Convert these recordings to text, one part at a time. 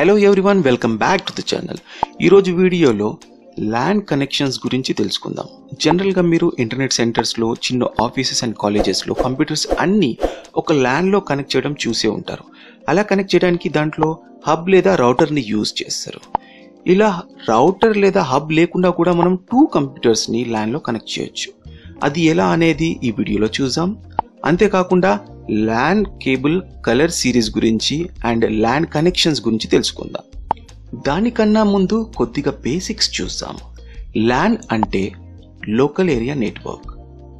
Hello everyone welcome back to the channel ఈరోజు వీడియోలో land connections గురించి తెలుసుకుందాం. జనరల్గా మీరు ఇంటర్నెట్ సెంటర్స్లో చిన్న ఆఫీసెస్ అండ్ కాలేజెస్లో కంప్యూటర్స్ అన్నీ ఒక ల్యాండ్లో కనెక్ట్ చేయడం చూసే ఉంటారు. అలా కనెక్ట్ చేయడానికి దాంట్లో హబ్ లేదా రౌటర్ని యూజ్ చేస్తారు. ఇలా రౌటర్ లేదా హబ్ లేకుండా కూడా మనం టూ కంప్యూటర్స్ని ల్యాండ్లో కనెక్ట్ చేయొచ్చు. అది ఎలా అనేది ఈ వీడియోలో చూద్దాం. అంతేకాకుండా ల్యాన్ కేబుల్ కలర్ సిరీస్ గురించి అండ్ ల్యాన్ కనెక్షన్స్ గురించి తెలుసుకుందాం. దానికన్నా ముందు కొద్దిగా బేసిక్స్ చూద్దాం. ల్యాన్ అంటే లోకల్ ఏరియా నెట్వర్క్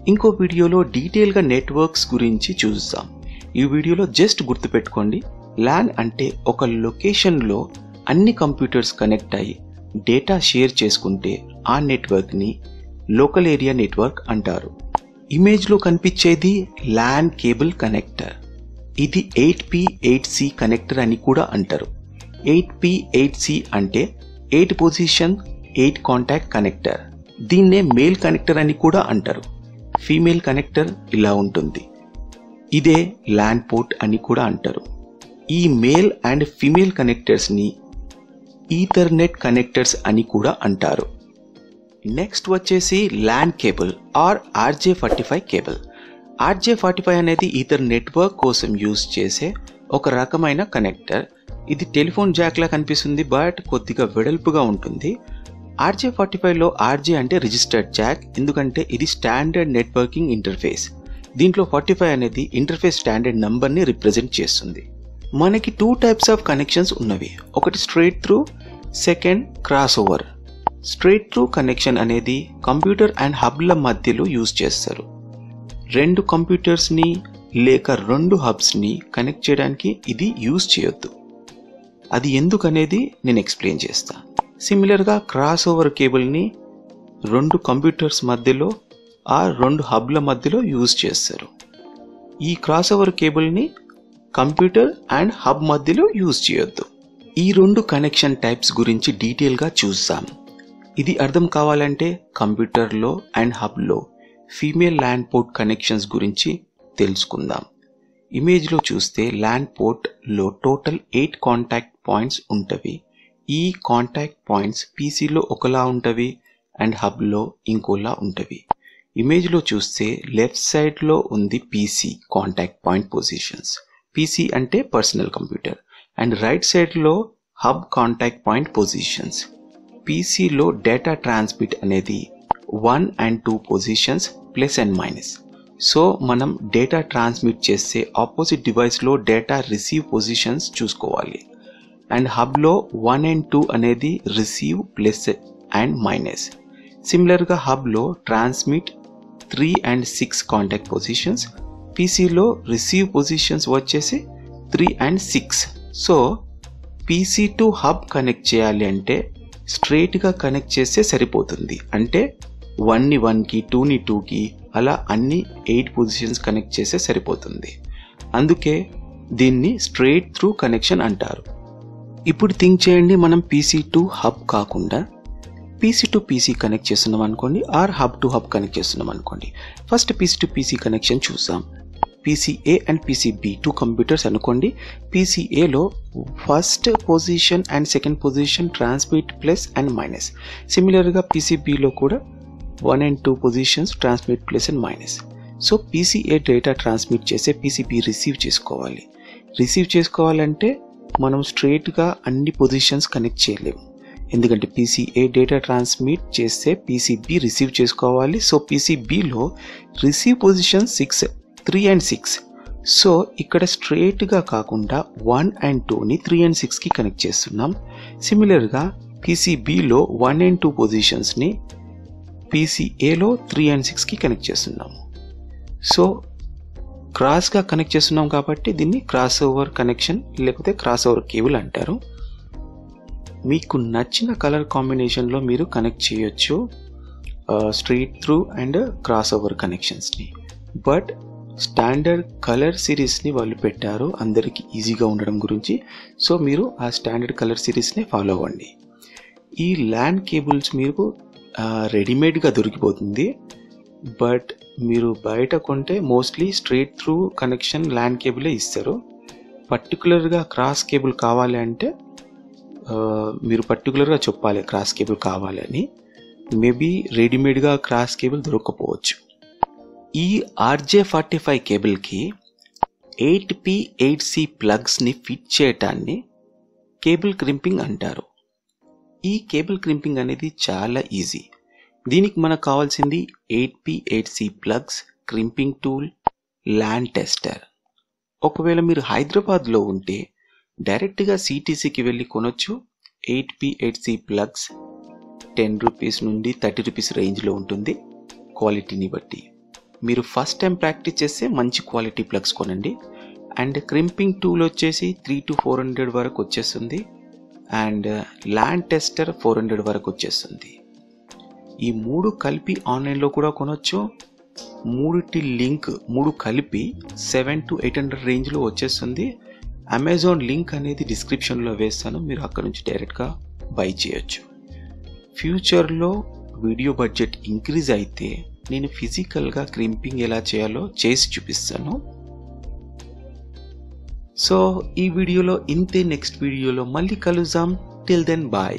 ఇంకో వీడియోలో డీటెయిల్గా నెట్వర్క్స్ గురించి చూద్దాం. ఈ వీడియోలో జస్ట్ గుర్తుపెట్టుకోండి. ల్యాన్ అంటే ఒక లొకేషన్లో అన్ని కంప్యూటర్స్ కనెక్ట్ అయ్యి డేటా షేర్ చేసుకుంటే ఆ నెట్వర్క్ని లోకల్ ఏరియా నెట్వర్క్ అంటారు. ఇమేజ్లో కనిపించేది ల్యాన్ కేబుల్ కనెక్టర్. ఇది eight P eight C connector అని కూడా అంటారు. ఎయిట్ పి ఎయిట్ సి అంటే eight position eight contact connector. దీన్నే మేల్ కనెక్టర్ అని కూడా అంటారు. ఫీమేల్ కనెక్టర్ ఇలా ఉంటుంది. ఇదే ల్యాండ్ పోర్ట్ అని కూడా అంటారు. ఈ మేల్ అండ్ ఫీమేల్ కనెక్టర్స్ని ఈథర్నెట్ కనెక్టర్స్ అని కూడా అంటారు. నెక్స్ట్ వచ్చేసి land cable or RJ forty five cable. RJ forty five అనేది ఇతర నెట్వర్క్ కోసం యూజ్ చేసే ఒక రకమైన కనెక్టర్. ఇది టెలిఫోన్ జాక్లా కనిపిస్తుంది బట్ కొద్దిగా వెడల్పుగా ఉంటుంది. ఆర్జే ఫార్టీ ఫైవ్లో ఆర్జే అంటే రిజిస్టర్డ్ జాక్ ఎందుకంటే ఇది స్టాండర్డ్ నెట్వర్కింగ్ ఇంటర్ఫేస్. దీంట్లో ఫార్టీ ఫైవ్ అనేది ఇంటర్ఫేస్ స్టాండర్డ్ నంబర్ని రిప్రజెంట్ చేస్తుంది. మనకి టూ టైప్స్ ఆఫ్ కనెక్షన్స్ ఉన్నవి. ఒకటి straight through second crossover straight through connection అనేది కంప్యూటర్ అండ్ హబ్ల మధ్యలో యూజ్ చేస్తారు. రెండు కంప్యూటర్స్ని లేక రెండు హబ్స్ని కనెక్ట్ చేయడానికి ఇది యూజ్ చేయొద్దు. అది ఎందుకనేది నేను ఎక్స్ప్లెయిన్ చేస్తా. సిమిలర్గా క్రాస్ ఓవర్ కేబుల్ని రెండు కంప్యూటర్స్ మధ్యలో ఆ రెండు హబ్ల మధ్యలో యూజ్ చేస్తారు. ఈ క్రాస్ ఓవర్ కేబుల్ని కంప్యూటర్ అండ్ హబ్ మధ్యలో యూజ్ చేయొద్దు. ఈ రెండు కనెక్షన్ టైప్స్ గురించి డీటెయిల్గా చూద్దాం. ఇది అర్థం కావాలంటే కంప్యూటర్లో అండ్ హబ్లో ఫీమేల్ ల్యాండ్ పోర్ట్ కనెక్షన్స్ గురించి తెలుసుకుందాం. ఇమేజ్లో చూస్తే ల్యాండ్ పోర్ట్లో టోటల్ ఎయిట్ కాంటాక్ట్ పాయింట్స్ ఉంటవి. ఈ కాంటాక్ట్ పాయింట్స్ పీసీలో ఒకలా ఉంటవి అండ్ హబ్లో ఇంకోలా ఉంటవి. ఇమేజ్లో చూస్తే లెఫ్ట్ సైడ్లో ఉంది PC contact point positions. PC అంటే పర్సనల్ కంప్యూటర్ అండ్ రైట్ సైడ్లో హబ్ కాంటాక్ట్ పాయింట్ పొజిషన్స్. పీసీలో డేటా ట్రాన్స్మిట్ అనేది one and two positions plus and minus. So మనం డేటా ట్రాన్స్మిట్ చేస్తే ఆపోజిట్ డివైస్లో డేటా రిసీవ్ పొజిషన్స్ చూసుకోవాలి. అండ్ హబ్లో వన్ అండ్ టూ అనేది రిసీవ్ ప్లస్ అండ్ మైనస్. సిమిలర్గా హబ్లో transmit three and six contact positions పీసీలో receive positions వచ్చేసి three and six. So PC to hub connect చేయాలి అంటే స్ట్రైట్గా కనెక్ట్ చేస్తే సరిపోతుంది. అంటే వన్ని వన్కి టూని టూకి అలా అన్ని ఎయిట్ పొజిషన్స్ కనెక్ట్ చేస్తే సరిపోతుంది. అందుకే దీన్ని స్ట్రైట్ త్రూ కనెక్షన్ అంటారు. ఇప్పుడు థింక్ చేయండి మనం పీసీ టు హబ్ కాకుండా పీసీ టు పీసీ కనెక్ట్ చేస్తున్నాం అనుకోండి or hub to hub connect చేస్తున్నాం అనుకోండి. First PC to PC connection చూసాం PC A and PC B two computers అనుకోండి. పీసీఏలో first position and second position transmit plus and minus సిమిలర్గా పీసీబీలో కూడా one and two positions transmit plus and minus so PC A data transmit చేస్తే PCB receive చేసుకోవాలి. Receive చేసుకోవాలంటే మనం స్ట్రేట్గా అన్ని పొజిషన్స్ కనెక్ట్ చేయలేము. ఎందుకంటే పీసీఏ డేటా ట్రాన్స్మిట్ చేస్తే పీసీబీ రిసీవ్ చేసుకోవాలి. So పీసీబీలో receive position six three and six so ఇక్కడ స్ట్రేట్గా కాకుండా వన్ అండ్ టూని త్రీ అండ్ సిక్స్కి కనెక్ట్ చేస్తున్నాం. సిమిలర్గా పీసీబీలో వన్ అండ్ టూ పొజిషన్స్ని పీసీఏలో త్రీ అండ్ సిక్స్కి కనెక్ట్ చేస్తున్నాము. సో క్రాస్గా కనెక్ట్ చేస్తున్నాం కాబట్టి దీన్ని క్రాస్ ఓవర్ కనెక్షన్ లేకపోతే క్రాస్ ఓవర్ కేబుల్ అంటారు. మీకు నచ్చిన కలర్ కాంబినేషన్లో మీరు కనెక్ట్ చేయొచ్చు straight through and cross over కనెక్షన్స్ని బట్ స్టాండర్డ్ కలర్ సిరీస్ని వాళ్ళు పెట్టారు. అందరికీ ఈజీగా ఉండడం గురించి. సో మీరు ఆ స్టాండర్డ్ కలర్ సిరీస్ని ఫాలో అవ్వండి. ఈ ల్యాండ్ కేబుల్స్ మీకు రెడీమేడ్గా దొరికిపోతుంది. బట్ మీరు బయట కొంటే mostly straight through connection land కేబులే ఇస్తారు. పర్టికులర్గా క్రాస్ కేబుల్ కావాలి అంటే మీరు పర్టికులర్గా చెప్పాలి క్రాస్ కేబుల్ కావాలని మేబీ రెడీమేడ్గా క్రాస్ కేబుల్ దొరకకపోవచ్చు ఈ ఆర్జే ఫార్టీ ఫైవ్ కేబుల్కి ఎయిట్ పి ఎయిట్ సి ప్లగ్స్ని ఫిట్ చేయటాన్ని కేబుల్ క్రింపింగ్ అంటారు. ఈ కేబుల్ క్రింపింగ్ అనేది చాలా ఈజీ. దీనికి మనకు కావాల్సింది eight P eight C plugs crimping tool land tester. ఒకవేళ మీరు హైదరాబాద్లో ఉంటే డైరెక్ట్గా సిటీసీకి వెళ్ళి కొనొచ్చు. Eight P eight C plugs ten rupees నుండి థర్టీ రూపీస్ రేంజ్లో ఉంటుంది. క్వాలిటీని బట్టి. మీరు ఫస్ట్ టైం ప్రాక్టీస్ చేస్తే మంచి క్వాలిటీ ప్లగ్స్ కొనండి. అండ్ క్రింపింగ్ టూల్ వచ్చేసి త్రీ టు ఫోర్ హండ్రెడ్ వరకు వచ్చేస్తుంది. And land tester four hundred వరకు వచ్చేస్తుంది. ఈ మూడు కలిపి ఆన్లైన్లో కూడా కొనొచ్చు. మూడిటి లింక్ మూడు కలిపి సెవెన్ టు ఎయిట్ హండ్రెడ్ రేంజ్లో వచ్చేస్తుంది. అమెజాన్ లింక్ అనేది డిస్క్రిప్షన్లో వేస్తాను. మీరు అక్కడ నుంచి డైరెక్ట్గా బై చేయొచ్చు. ఫ్యూచర్లో వీడియో బడ్జెట్ ఇంక్రీజ్ అయితే నేను ఫిజికల్గా క్రింపింగ్ ఎలా చేయాలో చేసి చూపిస్తాను. సో ఈ వీడియోలో ఇంతే నెక్స్ట్ వీడియోలో మళ్ళీ కలుద్దాం. Till then bye